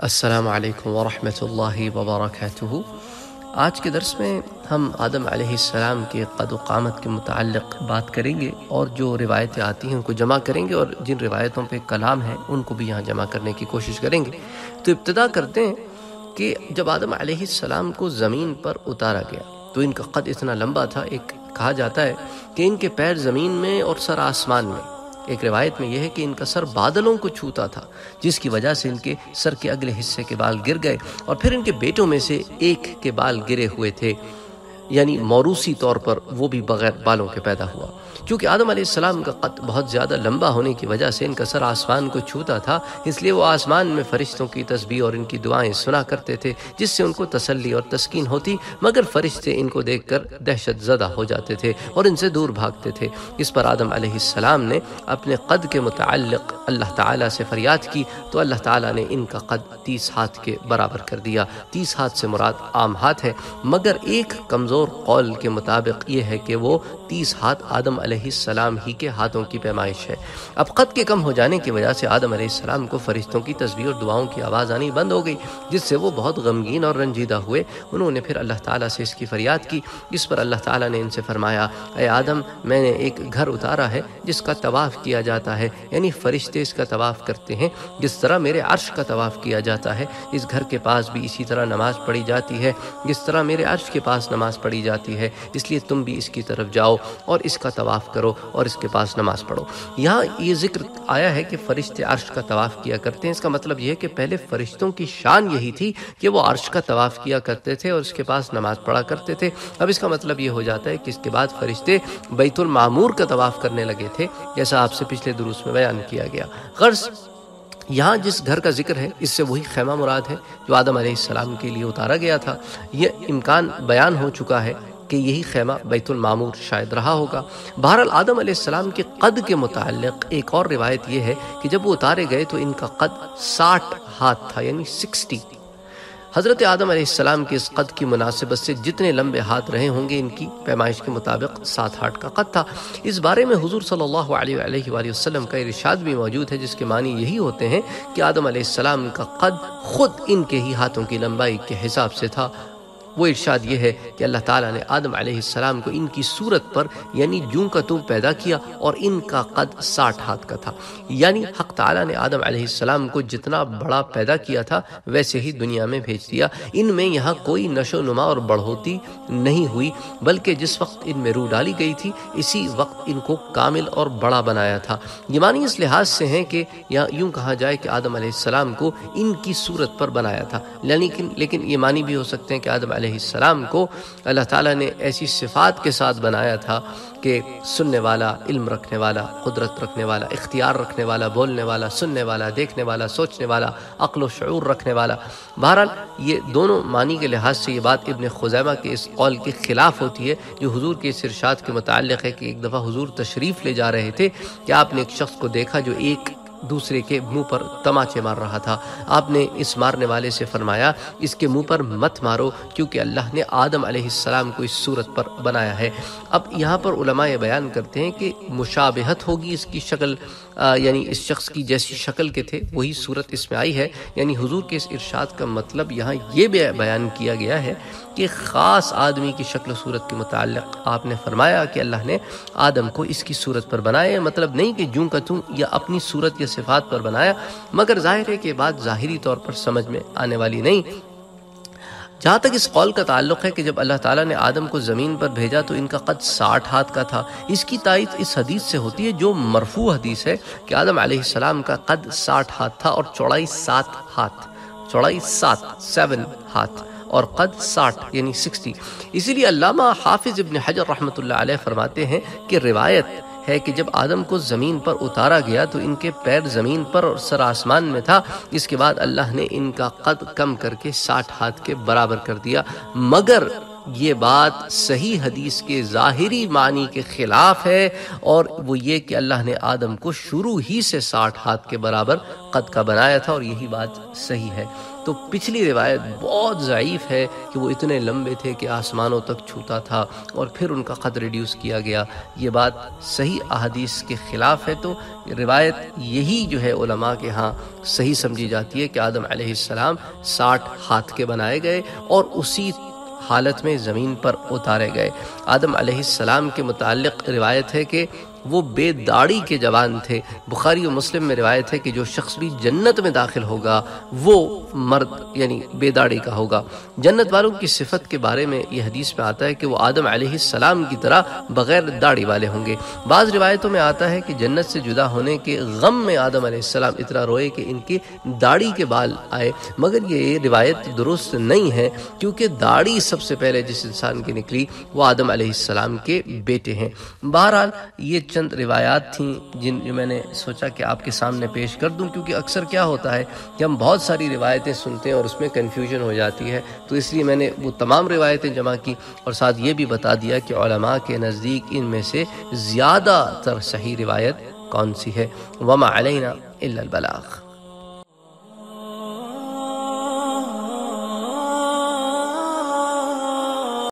السلام علیکم ورحمۃ اللہ وبرکاتہ۔ آج کے درس میں ہم آدم علیہ السلام کے قد و قامت کے متعلق بات کریں گے اور جو روایتیں آتی ہیں ان کو جمع کریں گے اور جن روایتوں پہ کلام ہے ان کو بھی یہاں جمع کرنے کی کوشش کریں گے۔ تو ابتدا کرتے ہیں کہ جب آدم علیہ السلام کو زمین پر اتارا گیا تو ان کا قد اتنا لمبا تھا، ایک کہا جاتا ہے کہ ان کے پیر زمین میں اور سر آسمان میں۔ ایک روایت میں یہ ہے کہ ان کا سر بادلوں کو چھوتا تھا، جس کی وجہ سے ان کے سر کے اگلے حصے کے بال گر گئے اور پھر ان کے بیٹوں میں سے ایک کے بال گرے ہوئے تھے۔ یعنی موروسی طور پر وہ بھی بغیر بالوں کے پیدا ہوا۔ چونکہ آدم علیہ السلام کا قد بہت زیادہ لمبا ہونے کی وجہ سے ان کا سر آسمان کو چھوتا تھا، اس لیے وہ آسمان میں فرشتوں کی تسبیح اور ان کی دعائیں سنا کرتے تھے، جس سے ان کو تسلی اور تسکین ہوتی، مگر فرشتے ان کو دیکھ کر دہشت زدہ ہو جاتے تھے اور ان سے دور بھاگتے تھے۔ اس پر آدم علیہ السلام نے اپنے قد کے متعلق اللہ تعالیٰ سے فریاد کی تو اللہ تعالیٰ نے ان کا قد تیس ہاتھ کے برابر کر دیا۔ تیس ہاتھ سے مراد عام ہاتھ ہے، مگر ایک کمزور قول کے مطابق یہ ہے کہ وہ تیس ہاتھ آدم علیہ السلام ہی کے ہاتھوں کی پیمائش ہے۔ اب قد کے کم ہو جانے کی وجہ سے آدم علیہ السلام کو فرشتوں کی تصویر اور دعاؤں کی آواز آنی بند ہو گئی، جس سے وہ بہت غمگین اور رنجیدہ ہوئے۔ انہوں نے پھر اللہ تعالیٰ سے اس کی فریاد کی۔ اس پر اللہ تعالیٰ نے ان سے فرمایا، اے آدم، میں نے ایک گھر اتارا ہے، جس کا طواف کیا جاتا ہے۔ یعنی فرشتے اس کا طواف کرتے ہیں، جس طرح میرے عرش کا طواف کیا جاتا ہے۔ اس گھر کے پاس بھی اسی طرح نماز پڑھی جاتی ہے، جس طرح میرے عرش کے پاس نماز پڑھی جاتی ہے۔ اس لیے تم بھی اس کی طرف جاؤ۔ اور اس کا طواف کرو اور اس کے پاس نماز پڑھو۔ یہاں یہ ذکر آیا ہے کہ فرشتے عرش کا طواف کیا کرتے ہیں۔ اس کا مطلب یہ ہے کہ پہلے فرشتوں کی شان یہی تھی کہ وہ عرش کا طواف کیا کرتے تھے اور اس کے پاس نماز پڑھا کرتے تھے۔ اب اس کا مطلب یہ ہو جاتا ہے کہ اس کے بعد فرشتے بیت المعمور کا طواف کرنے لگے تھے، جیسا آپ سے پچھلے دروس میں بیان کیا گیا۔ غرض یہاں جس گھر کا ذکر ہے، اس سے وہی خیمہ مراد ہے جو آدم علیہ السلام کے لیے اتارا گیا تھا۔ یہ امکان بیان ہو چکا ہے کہ یہی خیمہ بیت المعمور شاید رہا ہوگا۔ بہرحال آدم علیہ السلام کے قد کے متعلق ایک اور روایت یہ ہے کہ جب وہ اتارے گئے تو ان کا قد ساٹھ ہاتھ تھا یعنی سکسٹی۔ حضرت آدم علیہ السلام کے اس قد کی مناسبت سے جتنے لمبے ہاتھ رہے ہوں گے، ان کی پیمائش کے مطابق سات ہاتھ کا قد تھا۔ اس بارے میں حضور صلی اللہ علیہ وآلہ وآلہ وسلم کا ارشاد بھی موجود ہے، جس کے معنی یہی ہوتے ہیں کہ آدم علیہ السلام کا قد خود ان کے ہی ہاتھوں کی لمبائی کے حساب سے تھا۔ وہ ارشاد یہ ہے کہ اللہ تعالیٰ نے آدم علیہ السلام کو ان کی صورت پر یعنی جوں کا تو پیدا کیا اور ان کا قد ساٹھ ہاتھ کا تھا۔ یعنی حق تعالیٰ نے آدم علیہ السلام کو جتنا بڑا پیدا کیا تھا ویسے ہی دنیا میں بھیج دیا۔ ان میں یہاں کوئی نشو نما اور بڑھوتی نہیں ہوئی، بلکہ جس وقت ان میں روح ڈالی گئی تھی، اسی وقت ان کو کامل اور بڑا بنایا تھا۔ یہ معنی اس لحاظ سے ہیں کہ یوں کہا جائے کہ آدم علیہ السلام کو ان کی صورت پر بنایا تھا۔ لیکن لیکن یہ معنی بھی ہو سکتے ہیں کہ آدم علیہ علیہ السلام کو اللہ تعالیٰ نے ایسی صفات کے ساتھ بنایا تھا کہ سننے والا، علم رکھنے والا، قدرت رکھنے والا، اختیار رکھنے والا، بولنے والا، سننے والا، دیکھنے والا، سوچنے والا، عقل و شعور رکھنے والا۔ بہرحال یہ دونوں معنی کے لحاظ سے یہ بات ابن خزیمہ کے اس قول کے خلاف ہوتی ہے جو حضور کے اس ارشاد کے متعلق ہے کہ ایک دفعہ حضور تشریف لے جا رہے تھے کہ آپ نے ایک شخص کو دیکھا جو ایک دوسرے کے منہ پر تماچے مار رہا تھا۔ آپ نے اس مارنے والے سے فرمایا، اس کے منہ پر مت مارو، کیونکہ اللہ نے آدم علیہ السلام کو اس صورت پر بنایا ہے۔ اب یہاں پر علماء یہ بیان کرتے ہیں کہ مشابہت ہوگی اس کی شکل یعنی اس شخص کی جیسی شکل کے تھے، وہی صورت اس میں آئی ہے۔ یعنی حضور کے اس ارشاد کا مطلب یہاں یہ بیان کیا گیا ہے کہ خاص آدمی کی شکل و صورت کے متعلق آپ نے فرمایا کہ اللہ نے آدم کو اس کی صورت پر بنایا مطلب نہیں کہ جوں کا توں یا اپنی صورت یا صفات پر بنایا، مگر ظاہر ہے کہ بات ظاہری طور پر سمجھ میں آنے والی نہیں۔ جہاں تک اس قول کا تعلق ہے کہ جب اللہ تعالیٰ نے آدم کو زمین پر بھیجا تو ان کا قد ساٹھ ہاتھ کا تھا۔ اس کی تائید اس حدیث سے ہوتی ہے جو مرفوع حدیث ہے کہ آدم علیہ السلام کا قد ساٹھ ہاتھ تھا اور چوڑائی سات ہاتھ، چوڑائی سات، سیون ہاتھ اور قد ساٹھ یعنی سکسٹی۔ اسی لیے علامہ حافظ ابن حجر رحمۃ اللہ علیہ فرماتے ہیں کہ روایت ہے کہ جب آدم کو زمین پر اتارا گیا تو ان کے پیر زمین پر اور سر آسمان میں تھا، اس کے بعد اللہ نے ان کا قد کم کر کے ساٹھ ہاتھ کے برابر کر دیا۔ مگر یہ بات صحیح حدیث کے ظاہری معنی کے خلاف ہے اور وہ یہ کہ اللہ نے آدم کو شروع ہی سے ساٹھ ہاتھ کے برابر قد کا بنایا تھا اور یہی بات صحیح ہے۔ تو پچھلی روایت بہت ضعیف ہے کہ وہ اتنے لمبے تھے کہ آسمانوں تک چھوتا تھا اور پھر ان کا قد ریڈیوس کیا گیا۔ یہ بات صحیح احادیث کے خلاف ہے۔ تو روایت یہی جو ہے علماء کے ہاں صحیح سمجھی جاتی ہے کہ آدم علیہ السلام ساٹھ ہاتھ کے بنائے گئے اور اسی حالت میں زمین پر اتارے گئے۔ آدم علیہ السلام کے متعلق روایت ہے کہ وہ بے داڑھی کے جوان تھے۔ بخاری و مسلم میں روایت ہے کہ جو شخص بھی جنت میں داخل ہوگا، وہ مرد یعنی بے داڑھی کا ہوگا۔ جنت والوں کی صفت کے بارے میں یہ حدیث میں آتا ہے کہ وہ آدم علیہ السلام کی طرح بغیر داڑھی والے ہوں گے۔ بعض روایتوں میں آتا ہے کہ جنت سے جدا ہونے کے غم میں آدم علیہ السلام اتنا روئے کہ ان کی داڑھی کے بال آئے۔ مگر یہ روایت درست نہیں ہے، کیونکہ داڑھی سب سے پہلے جس انسان کی نکلی وہ آدم علیہ السلام کے بیٹے ہیں۔ بہرحال یہ چند روایات تھیں جن جو میں نے سوچا کہ آپ کے سامنے پیش کر دوں، کیونکہ اکثر کیا ہوتا ہے کہ ہم بہت ساری روایتیں سنتے ہیں اور اس میں کنفیوژن ہو جاتی ہے۔ تو اس لیے میں نے وہ تمام روایتیں جمع کی اور ساتھ یہ بھی بتا دیا کہ علماء کے نزدیک ان میں سے زیادہ تر صحیح روایت کون سی ہے؟ وما علینا الا البلاغ۔